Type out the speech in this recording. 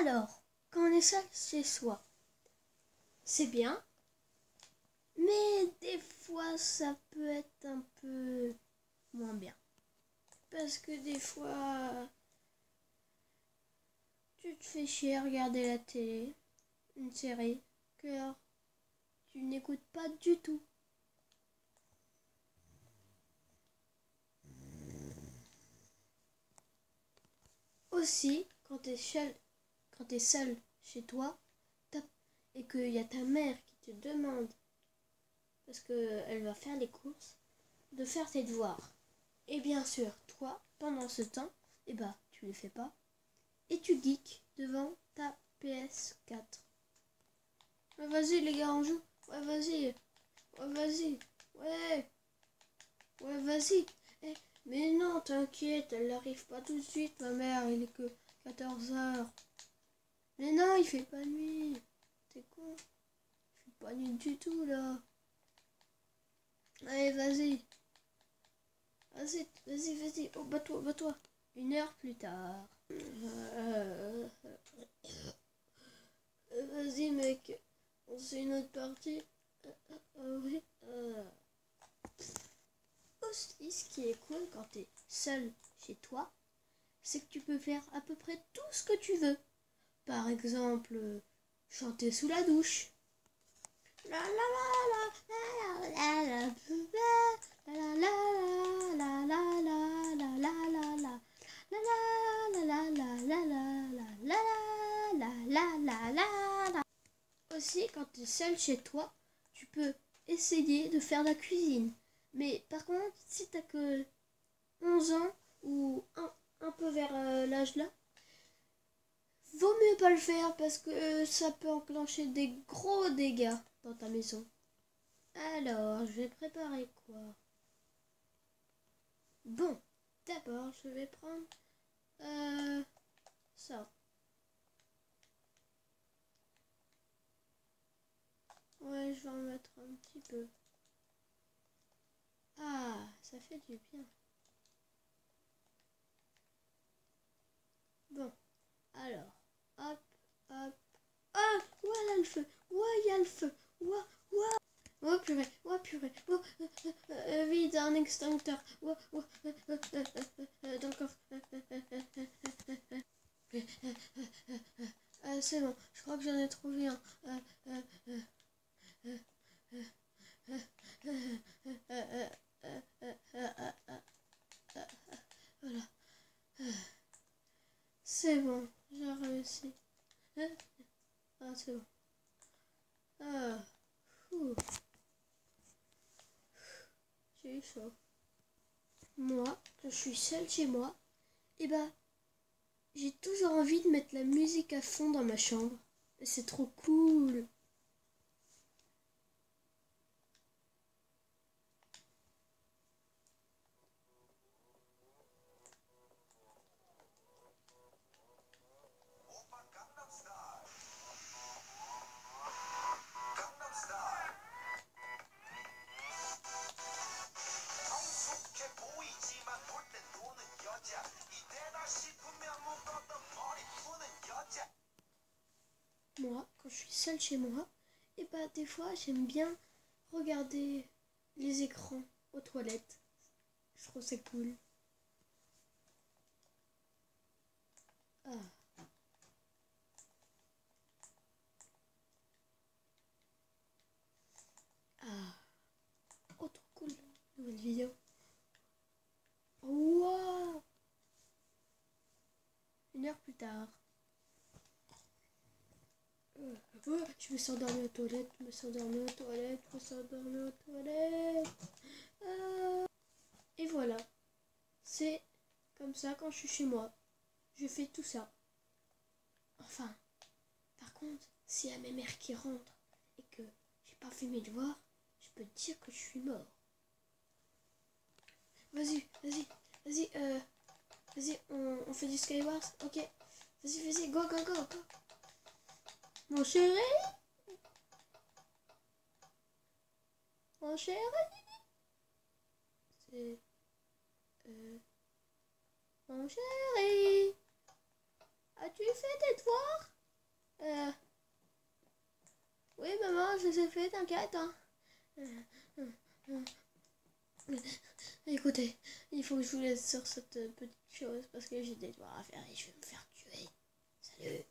Alors, quand on est seul chez soi, c'est bien, mais des fois ça peut être un peu moins bien. Parce que des fois, tu te fais chier à regarder la télé, une série, que tu n'écoutes pas du tout. Aussi, quand tu es seul, quand es seul chez toi, et qu'il y a ta mère qui te demande, parce qu'elle va faire les courses, de faire tes devoirs. Et bien sûr, toi, pendant ce temps, eh ben, tu les fais pas. Et tu geeks devant ta PS4. vas-y les gars, on joue. Ouais, vas-y. Ouais, vas-y. Ouais. Ouais, vas-y. Eh, mais non, t'inquiète, elle n'arrive pas tout de suite, ma mère. Il est que 14 heures. Mais non, il fait pas nuit. T'es con. Il fait pas nuit du tout, là. Allez, vas-y. Vas-y, vas-y, vas-y. Oh, bats-toi, bats-toi. Une heure plus tard. Vas-y, mec. On fait une autre partie. oui. Aussi, ce qui est cool quand tu es seul chez toi, c'est que tu peux faire à peu près tout ce que tu veux. Par exemple, chanter sous la douche. Aussi, quand tu es seul chez toi, tu peux essayer de faire la cuisine. Mais par contre, si t'as que 11 ans ou un, peu vers l'âge là, vaut mieux pas le faire parce que ça peut enclencher des gros dégâts dans ta maison. Alors, je vais préparer quoi? Bon, d'abord, je vais prendre euh, ça. Ouais, je vais en mettre un petit peu. Ah, ça fait du bien. Bon, alors, hop, hop. Ah, voilà le feu. Il y a le feu. Ouais, ouais. Oh purée, oh purée, oh, euh, euh, vite, un extincteur. Oh, oh, euh, euh, coffre. c'est bon, je crois que j'en ai trouvé un. C'est bon, j'ai réussi. Ah, c'est bon. Ah, J'ai eu chaud. Moi, je suis seule chez moi, et eh ben, j'ai toujours envie de mettre la musique à fond dans ma chambre. C'est trop cool. Moi, quand je suis seule chez moi, et bah des fois j'aime bien regarder les écrans aux toilettes. Je trouve c'est cool. Ah. Ah. Oh trop cool. Nouvelle vidéo. Wow. Une heure plus tard je me suis endormie aux toilettes, je me suis endormie aux toilettes, je me suis endormie aux toilettes. Ah. Et voilà. C'est comme ça quand je suis chez moi. Je fais tout ça. Enfin, par contre, s'il y a mes mères qui rentrent et que j'ai pas fait mes devoirs, je peux te dire que je suis mort. Vas-y, vas-y, vas-y, euh, vas-y, on, on fait du Skywars, ok. Vas-y, vas-y, go, go, go, go. Mon chéri? Mon chéri? C'est... Euh, mon chéri As-tu fait tes devoirs? Euh... Oui, maman, je les ai fait, t'inquiète. Hein. Écoutez, il faut que je vous laisse sur cette petite chose parce que j'ai des devoirs à faire et je vais me faire tuer. Salut